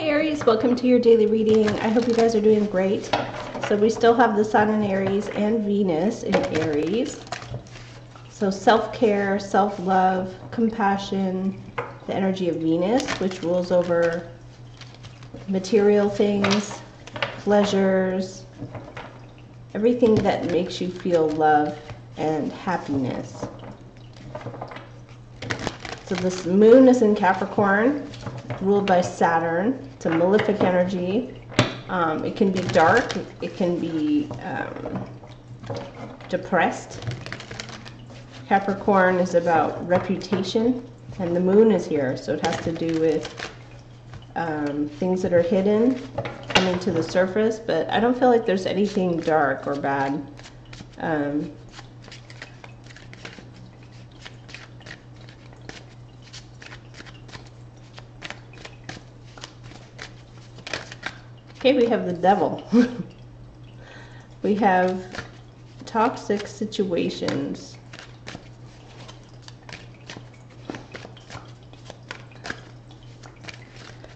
Aries, welcome to your daily reading. I hope you guys are doing great. So we still have the Sun in Aries and Venus in Aries. So self-care, self-love, compassion, the energy of Venus, which rules over material things, pleasures, everything that makes you feel love and happiness. So this moon is in Capricorn, ruled by Saturn. It's a malefic energy. Um, it can be dark. It can be um, depressed. Capricorn is about reputation, and the moon is here, so it has to do with um, things that are hidden coming to the surface, but I don't feel like there's anything dark or bad. Okay, we have the devil. we have toxic situations.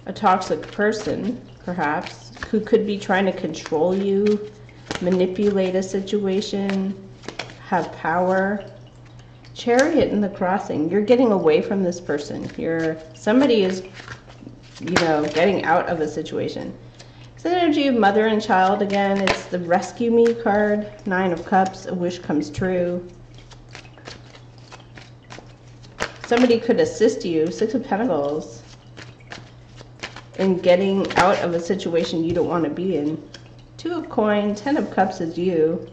A toxic person, perhaps, who could be trying to control you, manipulate a situation, have power. Chariot in the crossing. You're getting away from this person. You're somebody is, you know, getting out of a situation the energy of mother and child again. It's the rescue me card. Nine of Cups, a wish comes true. Somebody could assist you, Six of Pentacles, in getting out of a situation you don't want to be in. Two of Coin, Ten of Cups is you.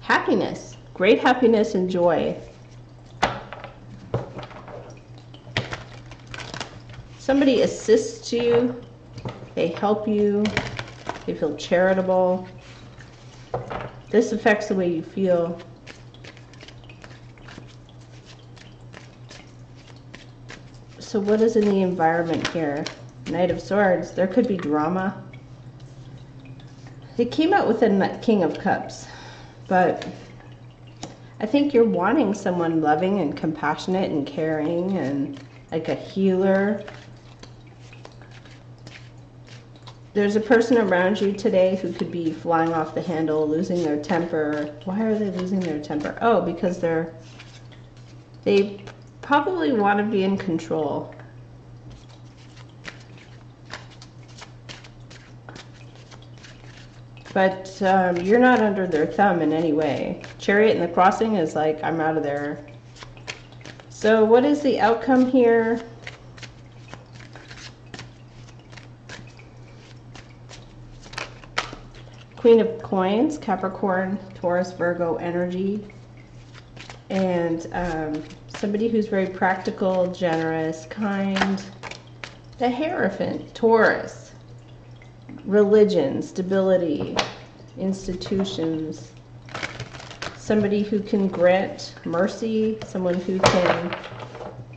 Happiness, great happiness and joy. Somebody assists you they help you. They feel charitable. This affects the way you feel. So what is in the environment here? Knight of Swords. There could be drama. It came out with a King of Cups. But I think you're wanting someone loving and compassionate and caring and like a healer there's a person around you today who could be flying off the handle, losing their temper. Why are they losing their temper? Oh, because they're they probably want to be in control. But um, you're not under their thumb in any way. Chariot in the crossing is like, I'm out of there. So what is the outcome here? Queen of Coins, Capricorn, Taurus, Virgo energy. And um, somebody who's very practical, generous, kind. The Hierophant, Taurus. Religion, stability, institutions. Somebody who can grant mercy, someone who can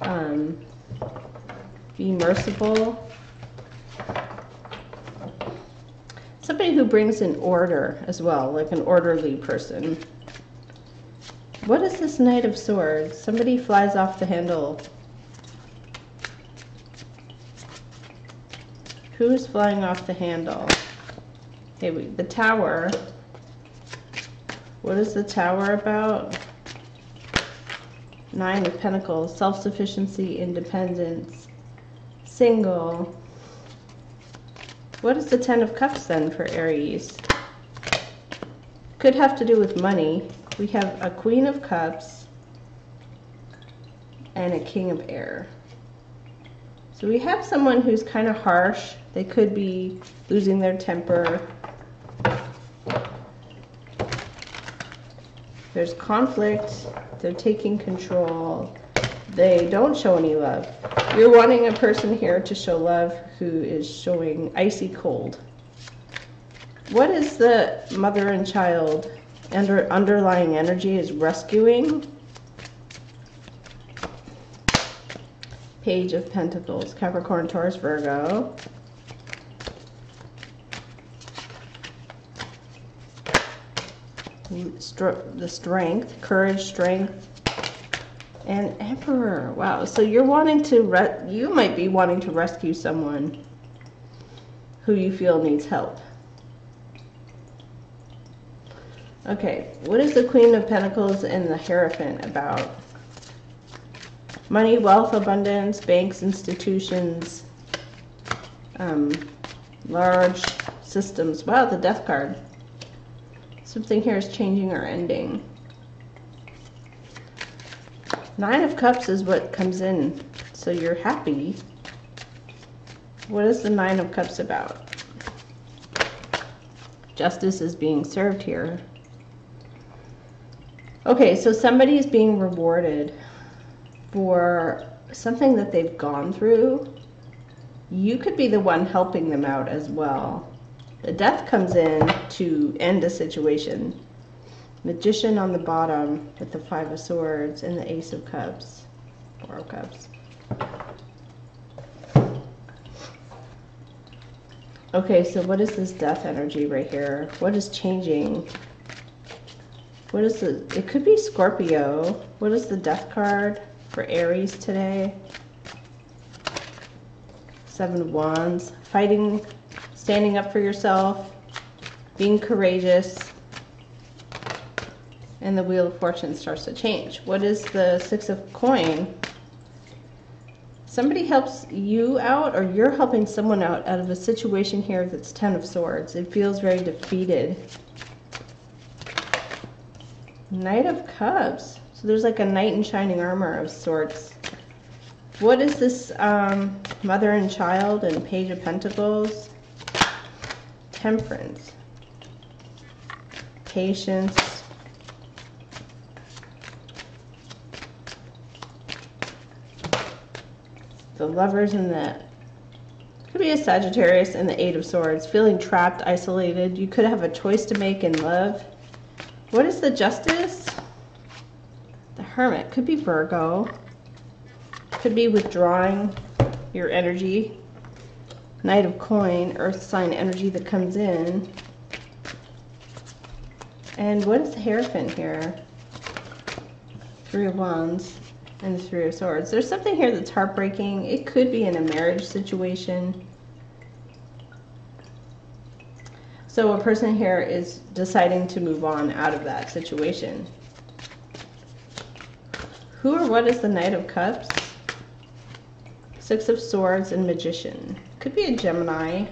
um, be merciful, Somebody who brings in order as well, like an orderly person. What is this Knight of Swords? Somebody flies off the handle. Who's flying off the handle? We, the tower. What is the tower about? Nine of Pentacles, self-sufficiency, independence, single, what is the Ten of Cups then for Aries? Could have to do with money. We have a Queen of Cups and a King of Air. So we have someone who's kind of harsh. They could be losing their temper. There's conflict. They're taking control. They don't show any love. You're wanting a person here to show love who is showing icy cold. What is the mother and child under underlying energy is rescuing? Page of Pentacles, Capricorn, Taurus, Virgo. The strength, courage, strength, and Emperor. Wow. So you're wanting to, you might be wanting to rescue someone. who you feel needs help. Okay, what is the Queen of Pentacles and the Hierophant about? Money, wealth, abundance, banks, institutions, um, large systems. Wow, the Death card. Something here is changing or ending. Nine of Cups is what comes in, so you're happy. What is the Nine of Cups about? Justice is being served here. Okay, so somebody is being rewarded for something that they've gone through. You could be the one helping them out as well. The death comes in to end a situation. Magician on the bottom with the Five of Swords and the Ace of Cups. Four of Cups. Okay, so what is this death energy right here? What is changing? What is the, it could be Scorpio. What is the death card for Aries today? Seven of Wands. Fighting, standing up for yourself, being courageous. And the Wheel of Fortune starts to change. What is the Six of Coin? Somebody helps you out or you're helping someone out out of a situation here that's Ten of Swords. It feels very defeated. Knight of Cups. So there's like a knight in shining armor of sorts. What is this um, mother and child and page of pentacles? Temperance. Patience. The lovers and the could be a Sagittarius and the Eight of Swords. Feeling trapped, isolated. You could have a choice to make in love. What is the justice? The hermit. Could be Virgo. Could be withdrawing your energy. Knight of coin, earth sign energy that comes in. And what is the Hierophant here? Three of Wands and the Three of Swords. There's something here that's heartbreaking. It could be in a marriage situation. So a person here is deciding to move on out of that situation. Who or what is the Knight of Cups? Six of Swords and Magician. Could be a Gemini.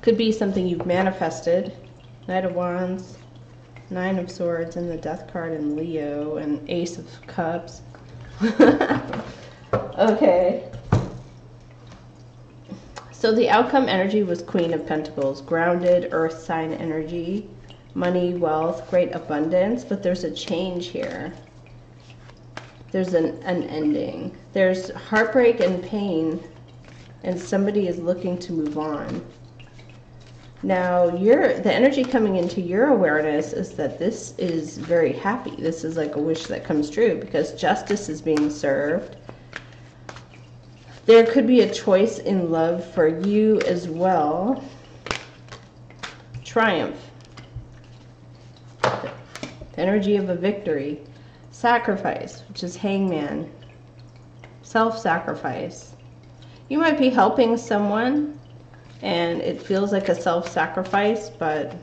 Could be something you've manifested. Knight of Wands, Nine of Swords, and the Death card in Leo, and Ace of Cups. okay. So the outcome energy was Queen of Pentacles, grounded earth sign energy, money, wealth, great abundance, but there's a change here. There's an, an ending. There's heartbreak and pain, and somebody is looking to move on. Now, your the energy coming into your awareness is that this is very happy. This is like a wish that comes true because justice is being served there could be a choice in love for you as well. Triumph. The energy of a victory. Sacrifice, which is hangman. Self-sacrifice. You might be helping someone and it feels like a self-sacrifice, but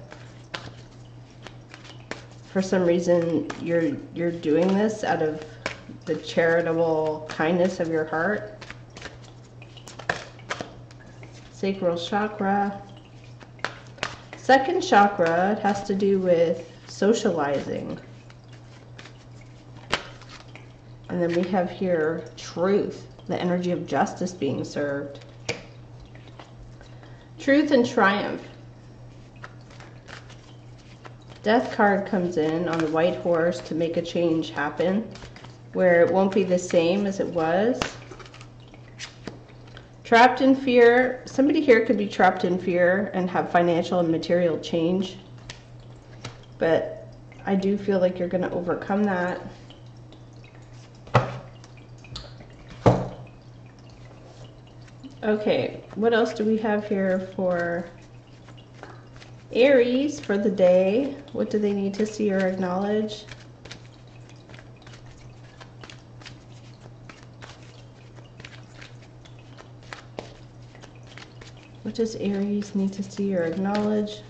for some reason you're you're doing this out of the charitable kindness of your heart sacral chakra. Second chakra, it has to do with socializing. And then we have here truth, the energy of justice being served. Truth and triumph. Death card comes in on the white horse to make a change happen where it won't be the same as it was. Trapped in fear. Somebody here could be trapped in fear and have financial and material change. But I do feel like you're going to overcome that. Okay, what else do we have here for Aries for the day? What do they need to see or acknowledge? What does Aries need to see or acknowledge?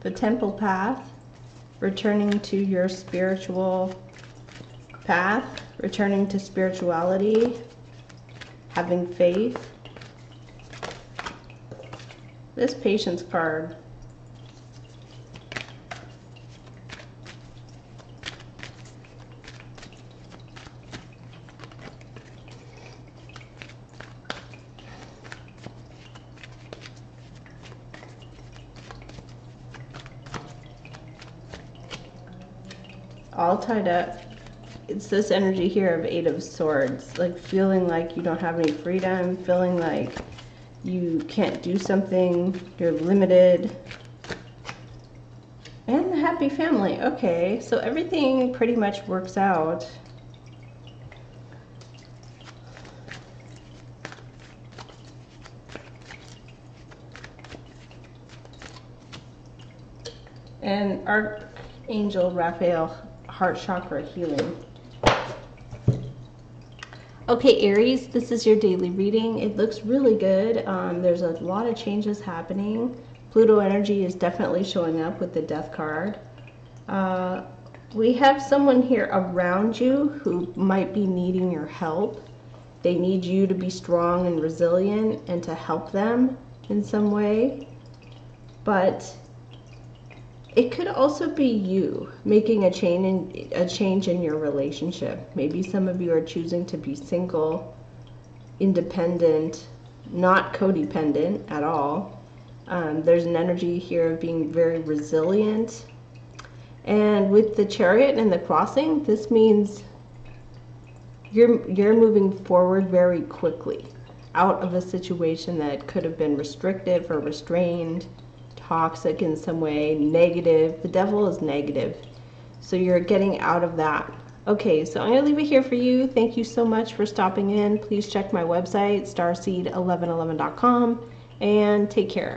The temple path, returning to your spiritual path, returning to spirituality, having faith. This patience card all tied up. It's this energy here of Eight of Swords, like feeling like you don't have any freedom, feeling like you can't do something, you're limited. And the happy family. Okay, so everything pretty much works out. And Archangel Raphael heart chakra healing. Okay, Aries, this is your daily reading. It looks really good. Um, there's a lot of changes happening. Pluto energy is definitely showing up with the death card. Uh, we have someone here around you who might be needing your help. They need you to be strong and resilient and to help them in some way. But it could also be you making a change in a change in your relationship. Maybe some of you are choosing to be single, independent, not codependent at all. Um, there's an energy here of being very resilient. And with the chariot and the crossing, this means you're you're moving forward very quickly out of a situation that could have been restrictive or restrained toxic in some way, negative. The devil is negative. So you're getting out of that. Okay, so I'm going to leave it here for you. Thank you so much for stopping in. Please check my website, starseed1111.com, and take care.